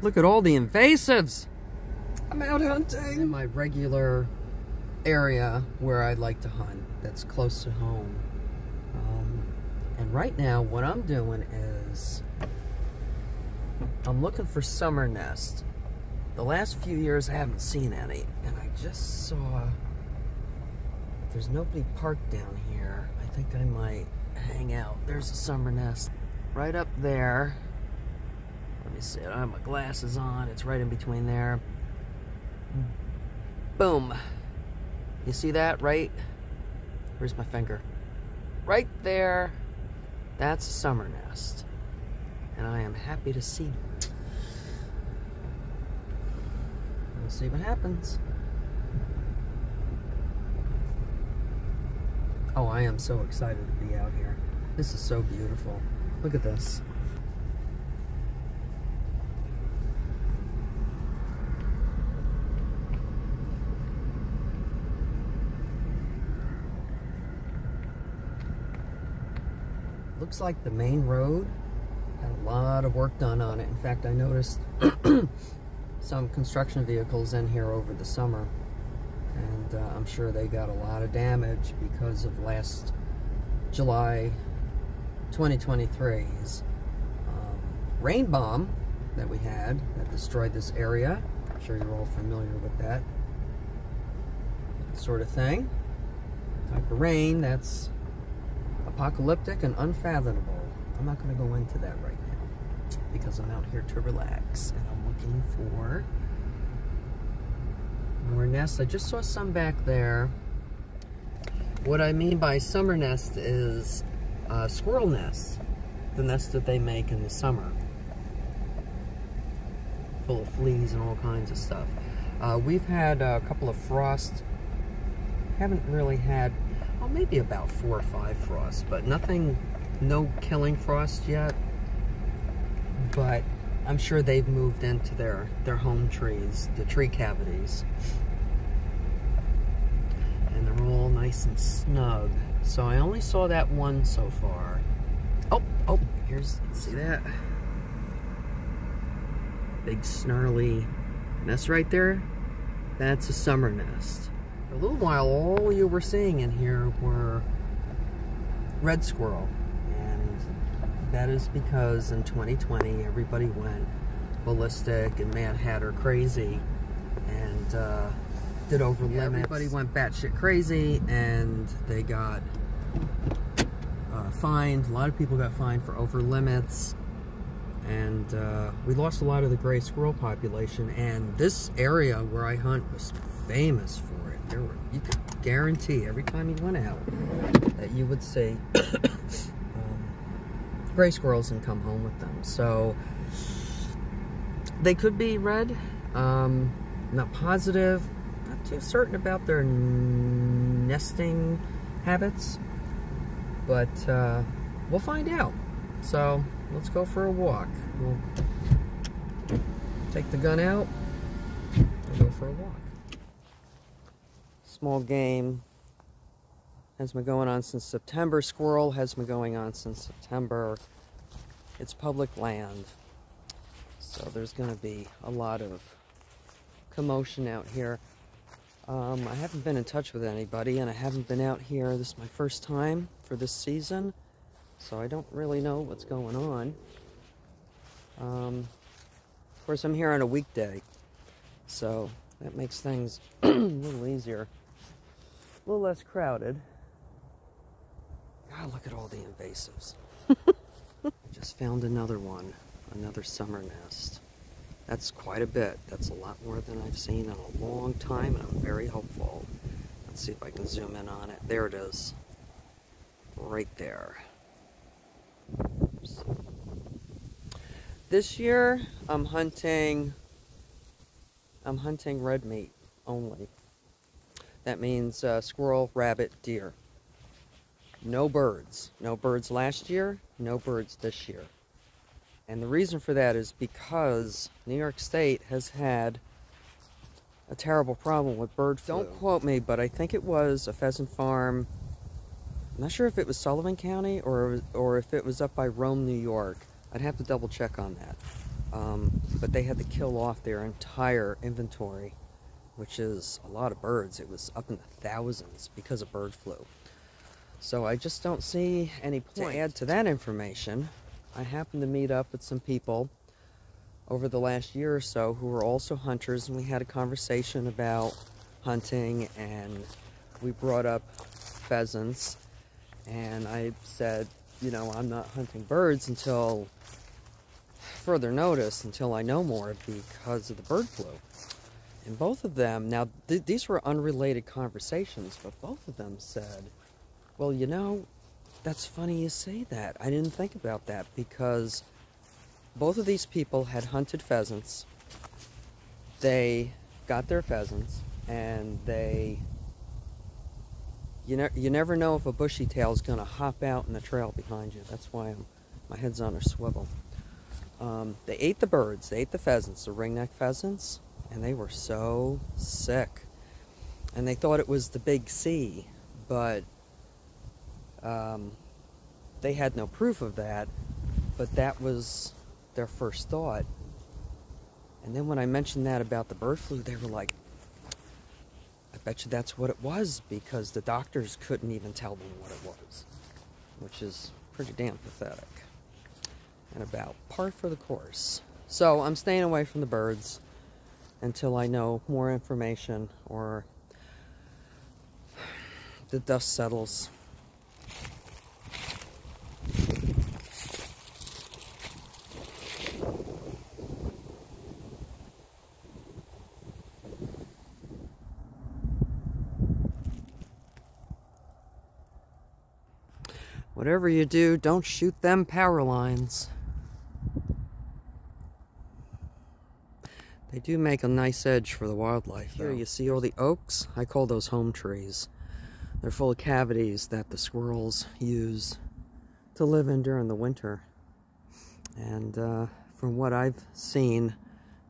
Look at all the invasives. I'm out hunting. In my regular area where I like to hunt that's close to home. Um, and right now what I'm doing is I'm looking for summer nest. The last few years I haven't seen any and I just saw if there's nobody parked down here I think I might hang out. There's a summer nest right up there. Let me see. I have my glasses on. It's right in between there. Boom. You see that right? Where's my finger? Right there. That's a summer nest. And I am happy to see. We'll see what happens. Oh, I am so excited to be out here. This is so beautiful. Look at this. Looks like the main road had a lot of work done on it. In fact, I noticed some construction vehicles in here over the summer. And uh, I'm sure they got a lot of damage because of last July 2023's um, rain bomb that we had that destroyed this area. I'm sure you're all familiar with that sort of thing. Type of rain that's apocalyptic and unfathomable. I'm not going to go into that right now because I'm out here to relax and I'm looking for more nests. I just saw some back there. What I mean by summer nest is uh, squirrel nests, the nests that they make in the summer, full of fleas and all kinds of stuff. Uh, we've had a couple of frost, haven't really had, well, maybe about four or five frosts, but nothing, no killing frost yet. But I'm sure they've moved into their, their home trees, the tree cavities. And they're all nice and snug. So I only saw that one so far. Oh, oh, here's, see that? Big snarly nest right there. That's a summer nest. For a little while, all you were seeing in here were red squirrel. And that is because in 2020, everybody went ballistic and Mad Hatter crazy and uh, did over limits. Everybody went batshit crazy and they got uh, fined. A lot of people got fined for over limits. And uh, we lost a lot of the gray squirrel population. And this area where I hunt was famous for. You could guarantee every time you went out that you would see um, gray squirrels and come home with them. So they could be red. Um, not positive, not too certain about their nesting habits, but uh, we'll find out. So let's go for a walk. We'll take the gun out and go for a walk. Small game has been going on since September. Squirrel has been going on since September. It's public land. So there's going to be a lot of commotion out here. Um, I haven't been in touch with anybody and I haven't been out here. This is my first time for this season. So I don't really know what's going on. Um, of course, I'm here on a weekday. So that makes things a little easier. A little less crowded. God, look at all the invasives. I just found another one. Another summer nest. That's quite a bit. That's a lot more than I've seen in a long time, and I'm very hopeful. Let's see if I can zoom in on it. There it is. Right there. Oops. This year, I'm hunting, I'm hunting red meat only. That means uh, squirrel, rabbit, deer. No birds. No birds last year, no birds this year. And the reason for that is because New York State has had a terrible problem with bird flu. Don't quote me, but I think it was a pheasant farm. I'm not sure if it was Sullivan County or or if it was up by Rome, New York. I'd have to double check on that. Um, but they had to kill off their entire inventory, which is a lot of birds. It was up in the thousands because of bird flu. So I just don't see any point. To add to that information, I happened to meet up with some people over the last year or so who were also hunters, and we had a conversation about hunting, and we brought up pheasants, and I said, you know, I'm not hunting birds until further notice, until I know more because of the bird flu. And both of them, now th these were unrelated conversations, but both of them said, well, you know, that's funny you say that. I didn't think about that because both of these people had hunted pheasants. They got their pheasants and they you, ne you never know if a bushy tail is going to hop out in the trail behind you. That's why I'm, my head's on a swivel. Um, they ate the birds. They ate the pheasants, the ringneck pheasants, and they were so sick. And they thought it was the big C, but um, they had no proof of that. But that was their first thought. And then when I mentioned that about the bird flu, they were like, I bet you that's what it was because the doctors couldn't even tell them what it was, which is pretty damn pathetic. And about par for the course. So I'm staying away from the birds until I know more information or the dust settles. Whatever you do, don't shoot them power lines. They do make a nice edge for the wildlife. Here you see all the oaks. I call those home trees. They're full of cavities that the squirrels use to live in during the winter. And uh, from what I've seen,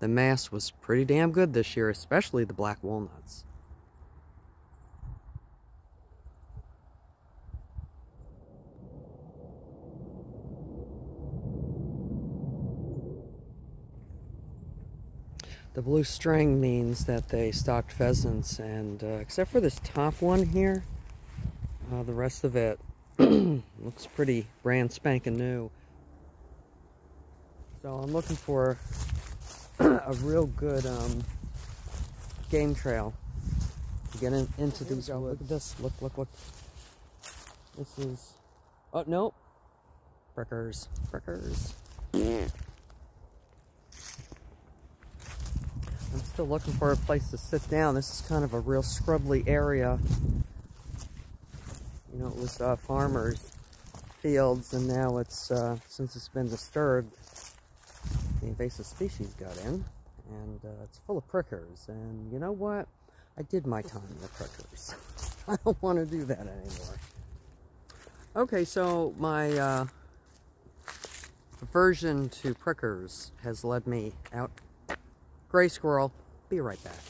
the mass was pretty damn good this year, especially the black walnuts. The blue string means that they stocked pheasants, and uh, except for this top one here, uh, the rest of it looks pretty brand spanking new. So I'm looking for a real good um, game trail to get in, into these Oh, Look at this. Look, look, look. This is... Oh, nope. Prickers. Prickers. Still looking for a place to sit down. This is kind of a real scrubby area. You know, it was uh, farmers' fields, and now it's, uh, since it's been disturbed, the invasive species got in, and uh, it's full of prickers. And you know what? I did my time with prickers. I don't want to do that anymore. Okay, so my uh, aversion to prickers has led me out Gray squirrel. Be right back.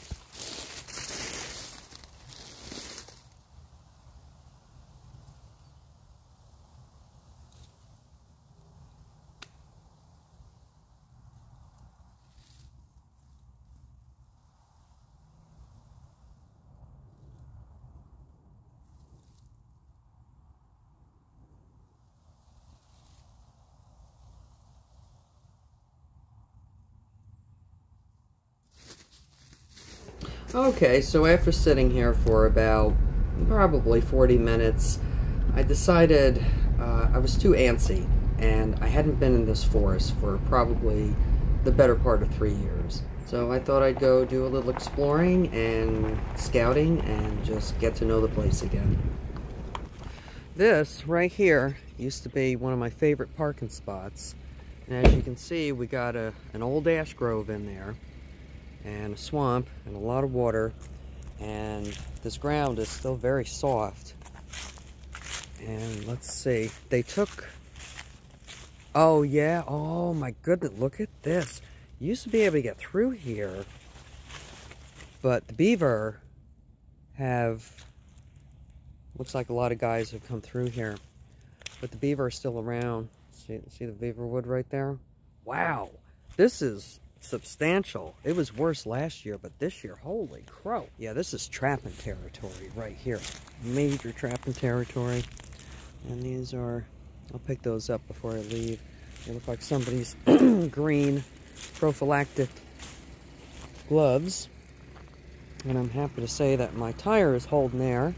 Okay, so after sitting here for about probably 40 minutes, I decided uh, I was too antsy and I hadn't been in this forest for probably the better part of three years. So I thought I'd go do a little exploring and scouting and just get to know the place again. This right here used to be one of my favorite parking spots. And as you can see, we got a, an old ash grove in there and a swamp and a lot of water. And this ground is still very soft. And let's see they took oh yeah oh my goodness look at this. You used to be able to get through here but the beaver have looks like a lot of guys have come through here. But the beaver is still around. See, see the beaver wood right there? Wow This is substantial. It was worse last year, but this year, holy crow. Yeah, this is trapping territory right here. Major trapping territory. And these are, I'll pick those up before I leave. They look like somebody's green prophylactic gloves. And I'm happy to say that my tire is holding there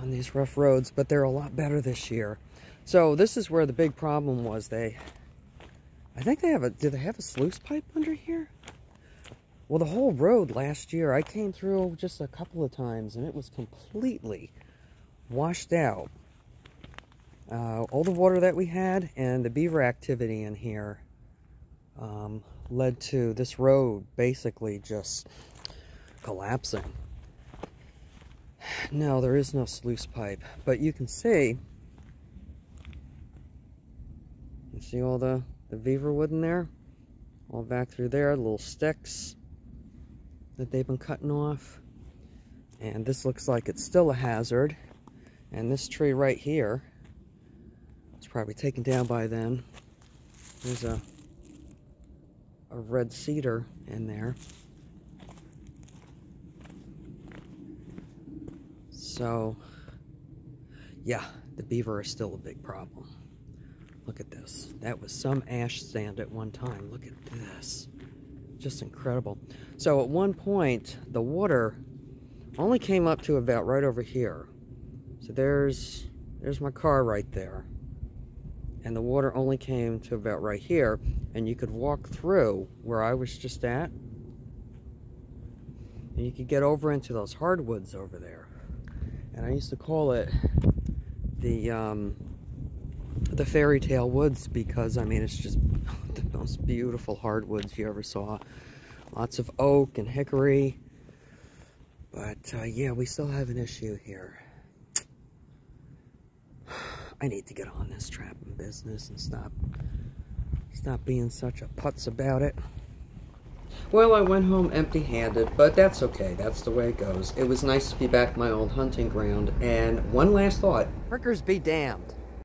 on these rough roads, but they're a lot better this year. So this is where the big problem was. They, I think they have a, do they have a sluice pipe under here? Well, the whole road last year, I came through just a couple of times and it was completely washed out. Uh, all the water that we had and the beaver activity in here um, led to this road basically just collapsing. No, there is no sluice pipe, but you can see, you see all the, the beaver wood in there? All back through there, little sticks that they've been cutting off. And this looks like it's still a hazard. And this tree right here, it's probably taken down by then. There's a, a red cedar in there. So, yeah, the beaver is still a big problem. Look at this. That was some ash sand at one time. Look at this. Just incredible. So at one point, the water only came up to about right over here. So there's, there's my car right there. And the water only came to about right here. And you could walk through where I was just at. And you could get over into those hardwoods over there and I used to call it the um, the fairy tale woods because I mean it's just the most beautiful hardwoods you ever saw. Lots of oak and hickory, but uh, yeah, we still have an issue here. I need to get on this trapping business and stop stop being such a putz about it. Well, I went home empty-handed, but that's okay. That's the way it goes. It was nice to be back my old hunting ground. And one last thought. Prickers be damned.